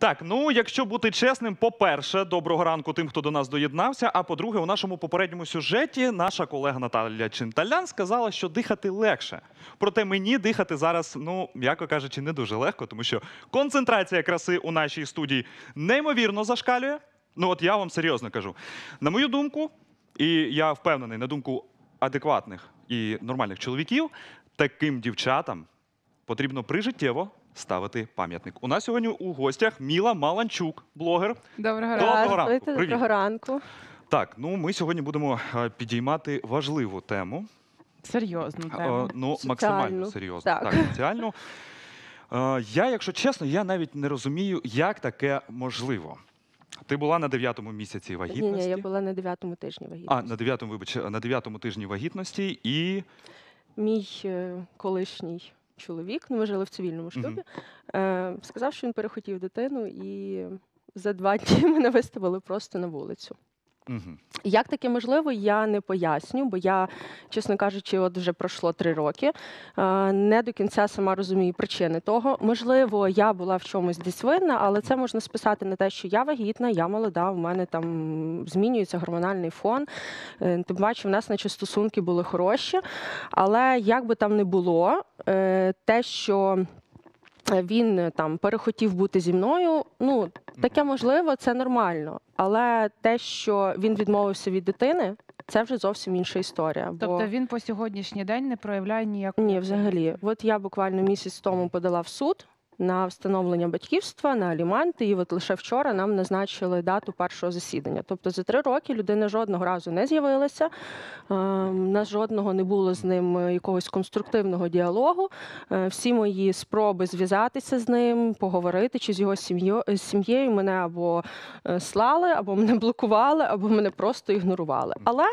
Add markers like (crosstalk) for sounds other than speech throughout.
Так, ну якщо бути чесним, по-перше, доброго ранку тим, хто до нас доєднався. А по-друге, у нашому попередньому сюжеті наша колега Наталя Чинталян сказала, що дихати легше. Проте мені дихати зараз, ну м'яко кажучи, не дуже легко, тому що концентрація краси у нашій студії неймовірно зашкалює. Ну от я вам серйозно кажу. На мою думку, і я впевнений на думку адекватних і нормальних чоловіків, таким дівчатам потрібно прижиттєво ставити пам'ятник. У нас сьогодні у гостях Міла Маланчук, блогер. Доброго Доброго ранку. ранку. Привіт. доброго ранку. Так, ну ми сьогодні будемо е, підіймати важливу тему. Серйозно Е, тему. Ну, Соціальну. максимально серйозно. Так. соціальну. Е, Я, якщо чесно, я навіть не розумію, як таке можливо. Ти була на дев'ятому місяці Ні, вагітності. ні, я була на дев'ятому тижні вагітності. А, на дев'ятому, вибач, на дев'ятому тижні вагітності і Мій е, колишній чоловік, ну ми жили в цивільному шлюбі, е, сказав, що він перехотів дитину, і за два (laughs) дні мене виставили просто на вулицю. Як таке можливо, я не поясню, бо я, чесно кажучи, от вже пройшло три роки. е, Не до кінця сама розумію причини того. Можливо, я була в чомусь десь винна, але це можна списати на те, що я вагітна, я молода, в мене там змінюється гормональний фон. Е, Тим паче, в нас наче стосунки були хороші. Але як би там не було, е, те, що він е, там перехотів бути зі мною, ну таке можливо, це нормально. Але те, що він відмовився від дитини, це вже зовсім інша історія. Бо... Тобто він по сьогоднішній день не проявляє ніякого. Ні, взагалі. От я буквально місяць тому подала в суд на встановлення батьківства, на аліменти, і от лише вчора нам назначили дату першого засідання. Тобто за три роки людина жодного разу не з'явилася. е, нас жодного не було з ним е, якогось конструктивного діалогу. Е, Всі мої спроби зв'язатися з ним, поговорити чи з його сім'єю мене або е, слали, або мене блокували, або мене просто ігнорували. Але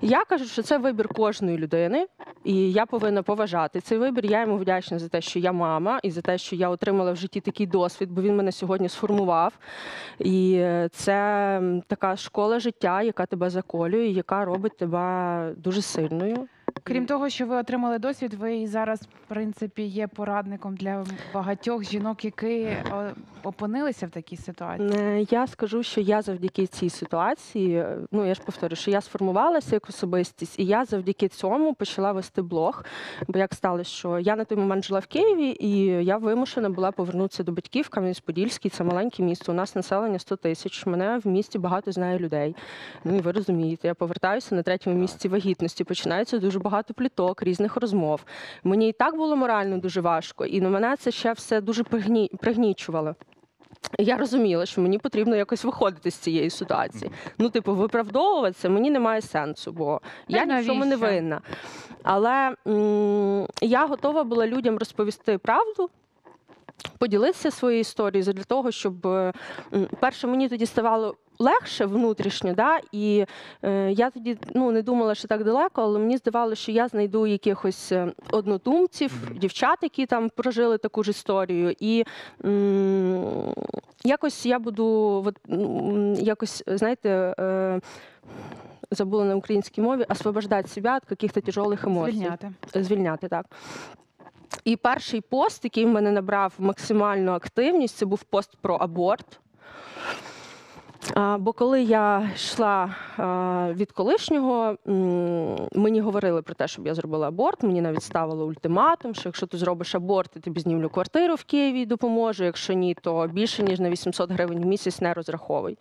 я кажу, що це вибір кожної людини, і я повинна поважати цей вибір. Я йому вдячна за те, що я мама, і за те, що я отримала в житті такий досвід, бо він мене сьогодні сформував. І е, це така школа життя, яка тебе заколює, яка робить тебе дуже сильною. Крім того, що ви отримали досвід, ви і зараз, в принципі, є порадником для багатьох жінок, які опинилися в такій ситуації. Е, Я скажу, що я завдяки цій ситуації, е, ну я ж повторю, що я сформувалася як особистість, і я завдяки цьому почала вести блог. Бо як сталося, що я на той момент жила в Києві, і я вимушена була повернутися до батьків Кам'янець-Подільський, це маленьке місто. У нас населення 100 тисяч. Мене в місті багато знає людей. Ну і ви розумієте, я повертаюся на третьому місці вагітності. Починається дуже багато пліток, різних розмов. Мені і так було морально дуже важко, і на мене це ще все дуже пригні... пригнічувало. Я розуміла, що мені потрібно якось виходити з цієї ситуації. Ну, типу, виправдовуватися мені немає сенсу, бо я ні в чому не винна. Але м- я готова була людям розповісти правду. Поділитися своєю історією для того, щоб е, перше мені тоді ставало легше внутрішньо, да? і е, я тоді ну, не думала, що так далеко, але мені здавалося, що я знайду якихось е, однодумців, дівчат, які там прожили таку ж історію. І м, якось я буду, от, м, якось, знаєте, е, забула на українській мові, освобождати себе від каких-то тяжелих емоцій Звільняти. звільняти, так. І перший пост, який в мене набрав максимальну активність, це був пост про аборт. Бо коли я йшла від колишнього, мені говорили про те, щоб я зробила аборт. Мені навіть ставили ультиматум, що якщо ти зробиш аборт, я тобі знімлю квартиру в Києві і допоможу. Якщо ні, то більше ніж на 800 гривень в місяць не розраховуй.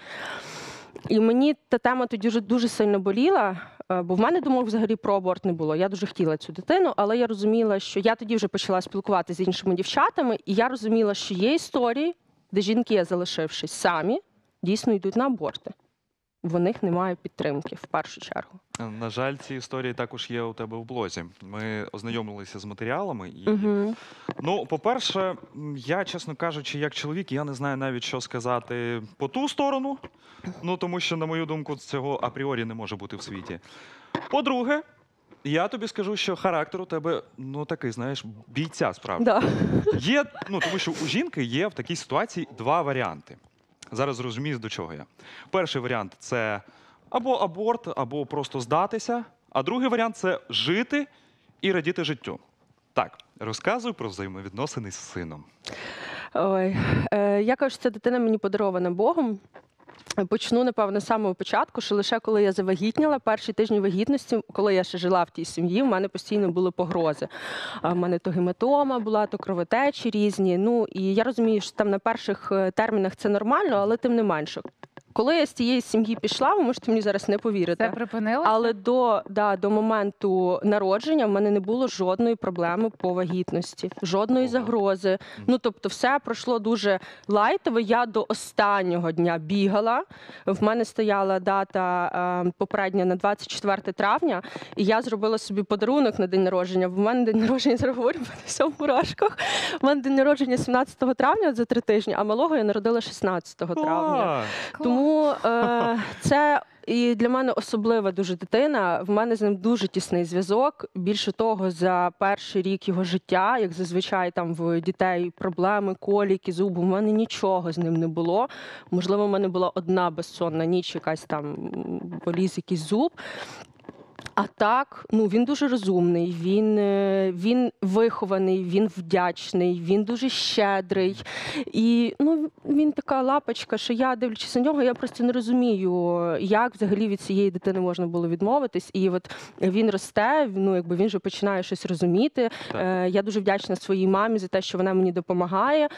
І мені та тема тоді вже дуже сильно боліла, е, бо в мене думок взагалі про аборт не було. Я дуже хотіла цю дитину, але я розуміла, що я тоді вже почала спілкуватися з іншими дівчатами, і я розуміла, що є історії, де жінки, залишившись самі, дійсно йдуть на аборти. В них немає підтримки в першу чергу. На жаль, ці історії також є у тебе в блозі. Ми ознайомилися з матеріалами і Угу. Ну, по-перше, я, чесно кажучи, як чоловік, я не знаю навіть, що сказати по ту сторону. Ну, тому що, на мою думку, цього апріорі не може бути в світі. По-друге, я тобі скажу, що характер у тебе, ну такий, знаєш, бійця справді. Да. Є, ну тому що у жінки є в такій ситуації два варіанти. Зараз розумієш, до чого я. Перший варіант це або аборт, або просто здатися. А другий варіант це жити і радіти життю. Так, розказую про взаємовідносини з сином. Ой, е, я кажу, ця дитина мені подарована Богом. Почну, напевно, з самого початку, що лише коли я завагітніла, перші тижні вагітності, коли я ще жила в тій сім'ї, в мене постійно були погрози. У мене то гематома була, то кровотечі різні. Ну і я розумію, що там на перших е, термінах це нормально, але тим не менше. Коли я з цієї сім'ї пішла, ви можете мені зараз не повірити. Це припинилося? Але до, да, до моменту народження в мене не було жодної проблеми по вагітності, жодної загрози. Ну тобто, все пройшло дуже лайтово. Я до останнього дня бігала. В мене стояла дата е, попередня на 24 травня, і я зробила собі подарунок на день народження. В мене день народження зараз говорю, в мене все в мурашках. У мене день народження 17 травня за три тижні, а малого я народила 16 травня. Клас. Тому е, це і для мене особлива дуже дитина. В мене з ним дуже тісний зв'язок. Більше того, за перший рік його життя, як зазвичай там в дітей проблеми, коліки, зуби, в мене нічого з ним не було. Можливо, в мене була одна безсонна ніч, якась там боліз, якийсь зуб. А так, ну він дуже розумний, він, е, він вихований, він вдячний, він дуже щедрий. І ну, він така лапочка, що я, дивлячись на нього, я просто не розумію, як взагалі від цієї дитини можна було відмовитись. І от він росте, ну якби він вже починає щось розуміти. Так. Е, я дуже вдячна своїй мамі за те, що вона мені допомагає.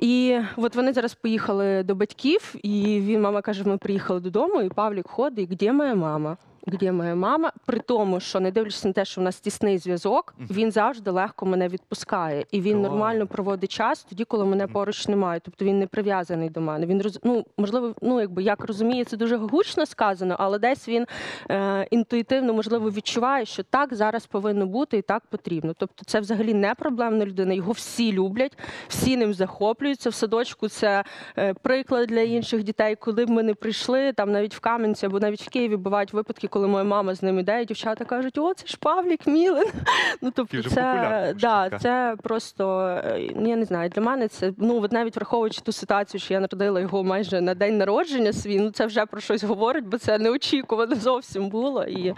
І от вони зараз поїхали до батьків, і він, мама каже, ми приїхали додому, і Павлік ходить, де моя мама? Де моя мама? При тому, що не дивлячись на те, що в нас тісний зв'язок, він завжди легко мене відпускає. І він нормально проводить час тоді, коли мене поруч немає. Тобто він не прив'язаний до мене. Він роз... ну, можливо, ну якби як розуміє, це дуже гучно сказано, але десь він е, інтуїтивно, можливо, відчуває, що так зараз повинно бути і так потрібно. Тобто, це взагалі не проблемна людина. Його всі люблять, всі ним захоплюються. В садочку це е, приклад для інших дітей. Коли б ми не прийшли, там навіть в Кам'янці або навіть в Києві бувають випадки, коли моя мама з ним іде, і дівчата кажуть, о, це ж Павлік Мілин. (laughs) Ну тобто, це, да, це просто е, я не знаю. Для мене це ну от навіть враховуючи ту ситуацію, що я народила його майже на день народження свій. Ну це вже про щось говорить, бо це неочікувано зовсім було. І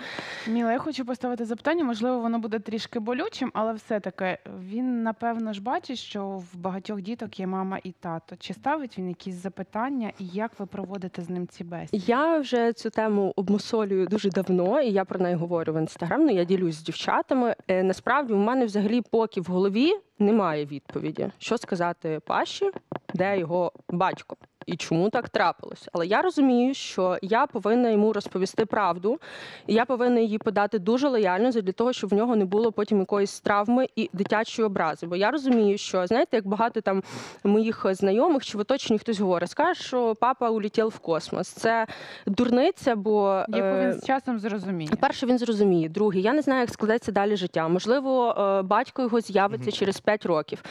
Міла, я хочу поставити запитання. Можливо, воно буде трішки болючим, але все-таки він напевно ж бачить, що в багатьох діток є мама і тато. Чи ставить він якісь запитання, і як ви проводите з ним ці бесіди? Я вже цю тему обмусолюю дуже давно, і я про неї говорю в інстаграм. Ну я ділюсь з дівчатами. Е, насправді, у мене взагалі поки в голові немає відповіді, що сказати Паші, де його батько. І чому так трапилось? Але я розумію, що я повинна йому розповісти правду, і я повинна її подати дуже лояльно для того, щоб в нього не було потім якоїсь травми і дитячої образи. Бо я розумію, що знаєте, як багато там моїх знайомих чи в оточенні хтось говорить, скаже, що папа улетів в космос. Це дурниця, бо Яку е, він з часом зрозуміє? Перше, він зрозуміє. Другий, я не знаю, як складеться далі життя. Можливо, е, батько його з'явиться Мгм. через 5 років.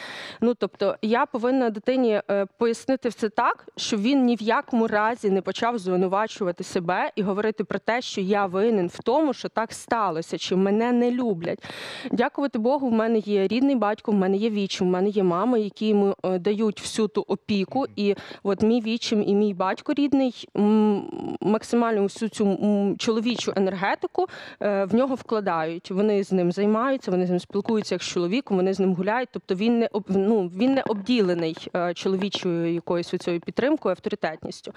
Ну тобто, я повинна дитині е, пояснити все так, що він ні в якому разі не почав звинувачувати себе і говорити про те, що я винен в тому, що так сталося, чи мене не люблять. Дякувати Богу, в мене є рідний батько, в мене є вічим, в мене є мама, які йому е, дають всю ту опіку. І от мій вічим і мій батько рідний максимально всю цю чоловічу енергетику е, в нього вкладають. Вони з ним займаються, вони з ним спілкуються як з чоловіком, вони з ним гуляють. Тобто він не ну, він не обділений е, чоловічою якоюсь цією підтримкою, авторитетністю.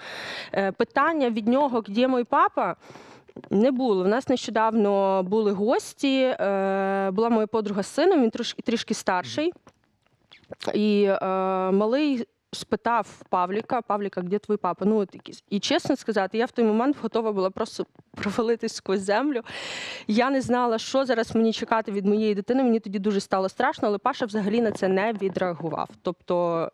Е, Питання від нього, де мій папа. Не було. У нас нещодавно були гості. Е, була моя подруга з сином, він трошки трішки старший. І е, малий спитав Павліка: Павліка, де твій папа? Ну, от якийсь. І чесно сказати, я в той момент готова була просто провалитись сквозь землю. Я не знала, що зараз мені чекати від моєї дитини. Мені тоді дуже стало страшно, але Паша взагалі на це не відреагував. Тобто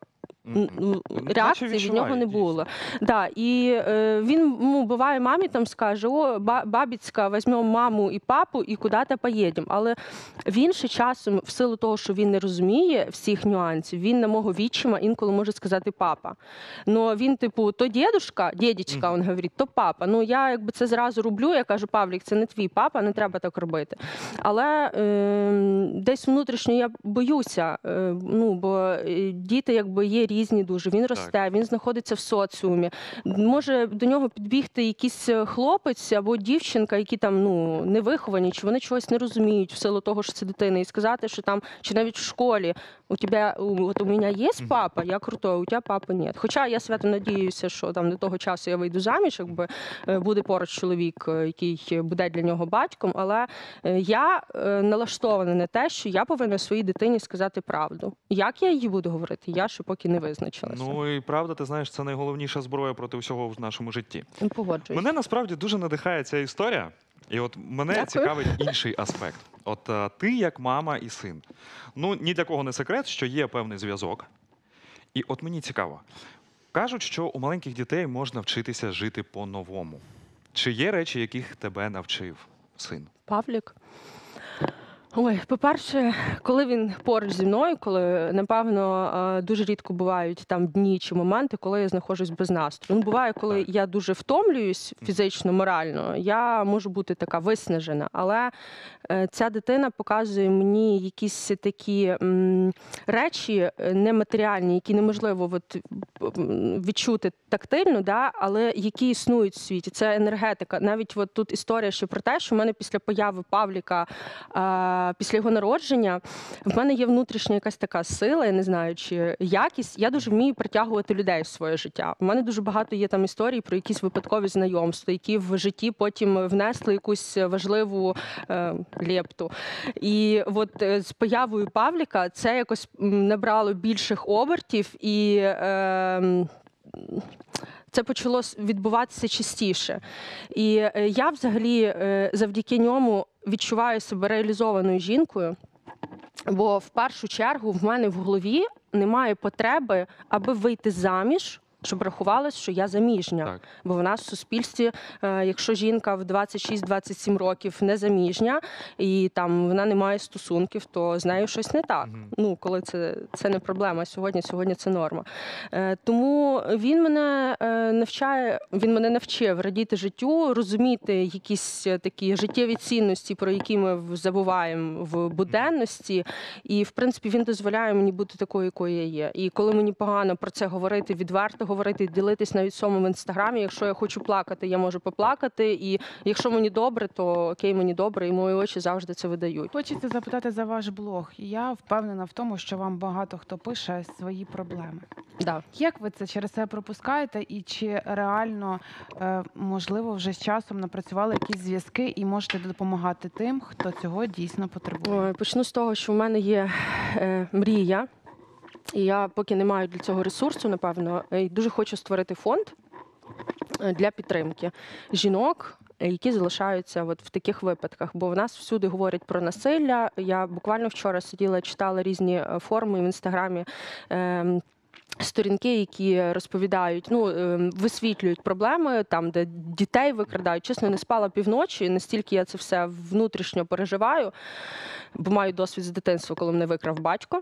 реакції від нього не було. Да, і е, він ну, буває мамі там скаже: О, бабіцька, візьмемо маму і папу і куди-то поїдемо. Але він ще часом, в силу того, що він не розуміє всіх нюансів, він на мого відчима інколи може сказати папа. Ну він, типу, то дідушка, дідічка, він говорить, то папа. Ну я якби це зразу роблю. Я кажу, Павлік, це не твій папа, не треба так робити. Але е, десь внутрішньо я боюся, е, ну бо е, діти якби є різні дуже. Він росте, він знаходиться в соціумі. Може до нього підбігти якийсь е, хлопець або дівчинка, які там ну не виховані, чи вони чогось не розуміють в силу того, що це дитина, і сказати, що там чи навіть в школі у тебе у- от у мене є папа, я крутой, у тебе папи ні. Хоча я свято надіюся, що там до того часу я вийду заміж, якби е, буде поруч чоловік, е, який буде для нього батьком. Але я налаштована на те, що я повинна своїй дитині сказати правду. Як я її буду говорити, я ще поки не визначилася. Ну і правда, ти знаєш, це найголовніша зброя проти всього в нашому житті. Погоджуюсь. Мене насправді дуже надихає ця історія. І от мене Дякую. цікавить (laughs) інший аспект. От е, ти, як мама і син, ну ні для кого не секрет, що є певний зв'язок. І от мені цікаво, кажуть, що у маленьких дітей можна вчитися жити по-новому. Чи є речі, яких тебе навчив син? Павлік. Ой, по-перше, коли він поруч зі мною, коли напевно е, дуже рідко бувають там дні чи моменти, коли я знаходжусь без настрою. Ну, буває, коли я дуже втомлююсь фізично, морально, я можу бути така виснажена. Але е, ця дитина показує мені якісь такі речі е, нематеріальні, які неможливо от, відчути тактильно, да, але які існують в світі. Це енергетика. Навіть от тут історія ще про те, що в мене після появи Павліка, після його народження, в мене є внутрішня якась така сила, я не знаю, чи якість. Я дуже вмію притягувати людей в своє життя. У мене дуже багато є там історій про якісь випадкові знайомства, які в житті потім внесли якусь важливу е, лепту. І от е, з появою Павліка це якось набрало більших обертів і. Е, це почало відбуватися частіше. І е, я взагалі е, завдяки ньому відчуваю себе реалізованою жінкою. Бо в першу чергу в мене в голові немає потреби, аби вийти заміж, щоб рахувалось, що я заміжня. Так. Бо в нас в суспільстві, е, якщо жінка в 26-27 років не заміжня і там вона не має стосунків, то з нею щось не так. Мгм. Ну, коли це, це не проблема. Сьогодні, сьогодні це норма. Е, Тому він мене е, навчає, він мене навчив радіти життю, розуміти якісь такі життєві цінності, про які ми забуваємо в буденності. І в принципі він дозволяє мені бути такою, якою я є. І коли мені погано про це говорити, відверто говорити, ділитись навіть цьому в інстаграмі. Якщо я хочу плакати, я можу поплакати. І якщо мені добре, то окей, мені добре, і мої очі завжди це видають. Хочеться запитати за ваш блог. Я впевнена в тому, що вам багато хто пише свої проблеми. Да. Як ви це через себе пропускаєте, і чи реально е, можливо вже з часом напрацювали якісь зв'язки і можете допомагати тим, хто цього дійсно потребує? Почну з того, що в мене є е, мрія, і я поки не маю для цього ресурсу, напевно, і дуже хочу створити фонд е, для підтримки жінок. е, Які залишаються от в таких випадках, бо в нас всюди говорять про насилля. Я буквально вчора сиділа, читала різні е, форми в інстаграмі. ем, Сторінки, які розповідають, ну ем, висвітлюють проблеми там, де дітей викрадають. Чесно, не спала півночі. Настільки я це все внутрішньо переживаю, бо маю досвід з дитинства, коли мене викрав батько.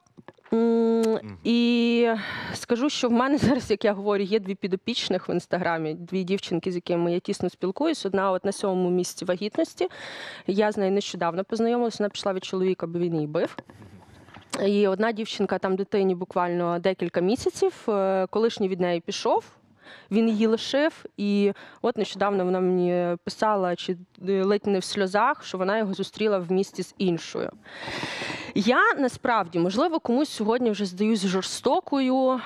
І скажу, що в мене (laughs) зараз, як я говорю, є дві підопічних в інстаграмі, дві дівчинки, з якими я тісно спілкуюсь. Одна от на сьомому місці вагітності. Я з нею нещодавно познайомилася. Вона пішла від чоловіка, бо він її бив. І одна дівчинка там дитині буквально декілька місяців. е, Колишній від неї пішов. Він її лишив, і от нещодавно вона мені писала, чи е, ледь не в сльозах, що вона його зустріла в місті з іншою. Я насправді, можливо, комусь сьогодні вже здаюсь жорстокою, е,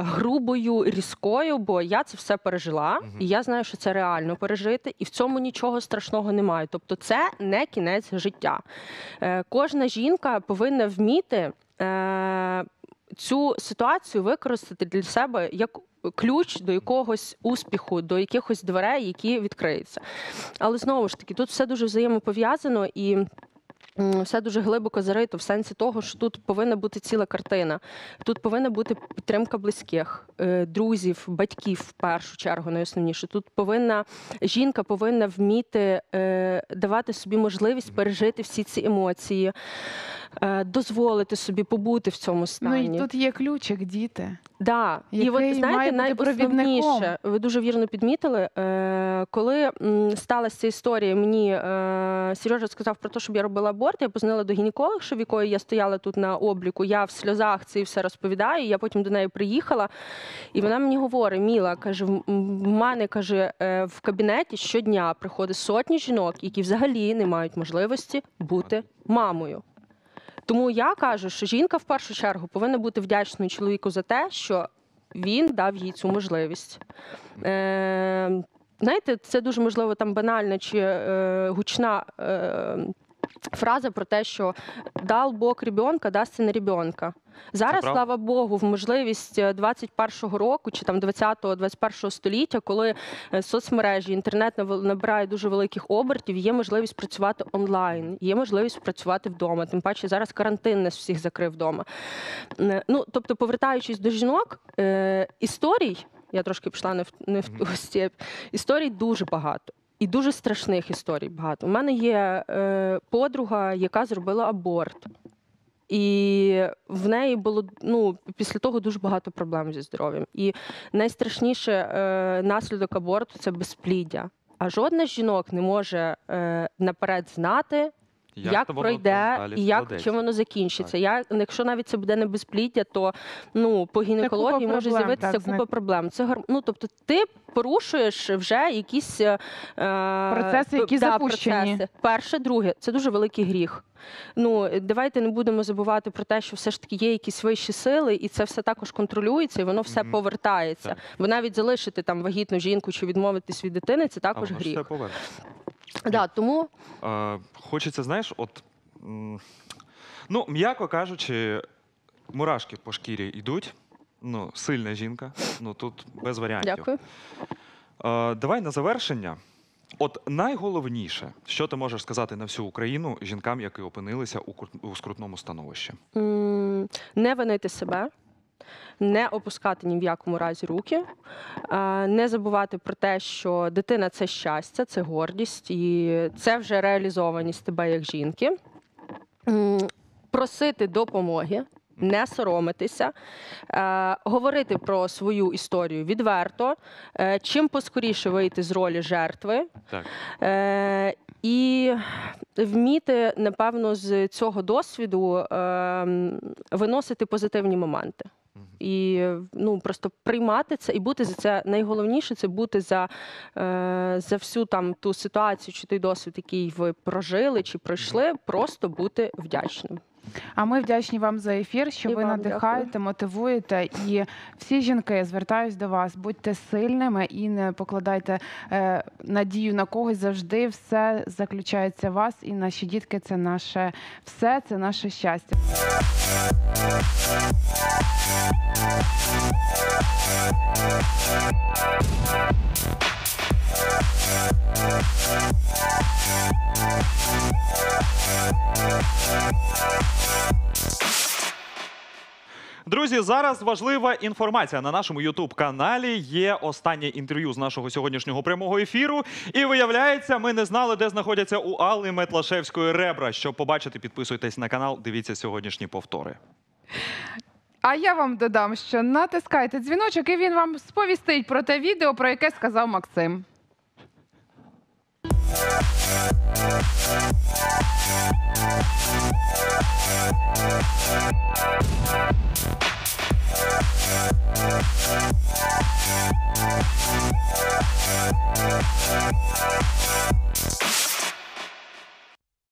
грубою, різкою, бо я це все пережила, і я знаю, що це реально пережити, і в цьому нічого страшного немає. Тобто, це не кінець життя. Е, Кожна жінка повинна вміти. Цю ситуацію використати для себе як ключ до якогось успіху, до якихось дверей, які відкриються. Але знову ж таки, тут все дуже взаємопов'язано і. Все дуже глибоко зарито в сенсі того, що тут повинна бути ціла картина. Тут повинна бути підтримка близьких, е, друзів, батьків в першу чергу, найосновніше. Тут повинна жінка повинна вміти е, давати собі можливість пережити всі ці емоції, е, дозволити собі побути в цьому Ну і тут є ключик, діти. Да. І от знаєте, найосновніше, ви дуже вірно підмітили, е, коли сталася ця історія, мені е, Сережа сказав про те, щоб я робила аборт, я познала до гінекологша, в якої я стояла тут на обліку, я в сльозах це все розповідаю, я потім до неї приїхала, і вона мені говорить, Міла, каже, в в мене каже, е, в кабінеті щодня приходить сотні жінок, які взагалі не мають можливості бути мамою. Тому я кажу, що жінка в першу чергу повинна бути вдячною чоловіку за те, що він дав їй цю можливість. Е, знаєте, це дуже можливо там банальна чи е, гучна е, фраза про те, що дал Бог ребенка, дасть на ребенка. Зараз, слава Богу, в можливість е, 21-го року чи там 20-го, 21-го століття, коли е, соцмережі, інтернет набирає дуже великих обертів, є можливість працювати онлайн, є можливість працювати вдома. Тим паче зараз карантин нас всіх закрив вдома. Е, Ну, тобто, повертаючись до жінок, е, історій, я трошки пішла не в не в ту степ, історій дуже багато. І дуже страшних історій багато. У мене є е, подруга, яка зробила аборт. І в неї було ну, після того дуже багато проблем зі здоров'ям. І найстрашніше е, наслідок аборту це безпліддя. А жодна з жінок не може е, наперед знати, як, воно пройде і як складеться. чим воно закінчиться. Я, якщо навіть це буде не безпліддя, то ну по гінекології може проблем, з'явитися так, купа знак. проблем. Це гар- ну, тобто ти порушуєш вже якісь е, Процеси, які да, запущені. процеси. Перше, друге, це дуже великий гріх. Ну давайте не будемо забувати про те, що все ж таки є якісь вищі сили, і це все також контролюється, і воно все Мгм. повертається. Так. Бо навіть залишити там вагітну жінку чи відмовитись від дитини, це А також ж гріх. Да, тому Е, хочеться, знаєш, от. м, Ну, м'яко кажучи, мурашки по шкірі йдуть. Ну, сильна жінка. Ну тут без варіантів. дякую. Е, давай на завершення. От найголовніше, що ти можеш сказати на всю Україну жінкам, які опинилися у, крут- у скрутному становищі. М, не винити себе, не опускати ні в якому разі руки, не забувати про те, що дитина це щастя, це гордість, і це вже реалізованість тебе як жінки. Просити допомоги. Не соромитися, е, говорити про свою історію відверто, е, чим поскоріше вийти з ролі жертви, Так. Е, і вміти, напевно, з цього досвіду е, виносити позитивні моменти. І ну просто приймати це і бути за це найголовніше це бути за, е, за всю там ту ситуацію чи той досвід, який ви прожили чи пройшли, просто бути вдячним. А ми вдячні вам за ефір, що І ви надихаєте, мотивуєте. І всі жінки звертаюсь до вас, будьте сильними і не покладайте е, надію на когось завжди. Все заключається в вас, і наші дітки це наше все, це наше щастя. Друзі, зараз важлива інформація на нашому Ютуб каналі. Є останнє інтерв'ю з нашого сьогоднішнього прямого ефіру. І виявляється, ми не знали, де знаходяться у Алли Метлашевської ребра. Щоб побачити, підписуйтесь на канал. Дивіться сьогоднішні повтори. А я вам додам, що натискайте дзвіночок, і він вам сповістить про те відео, про яке сказав Максим. We'll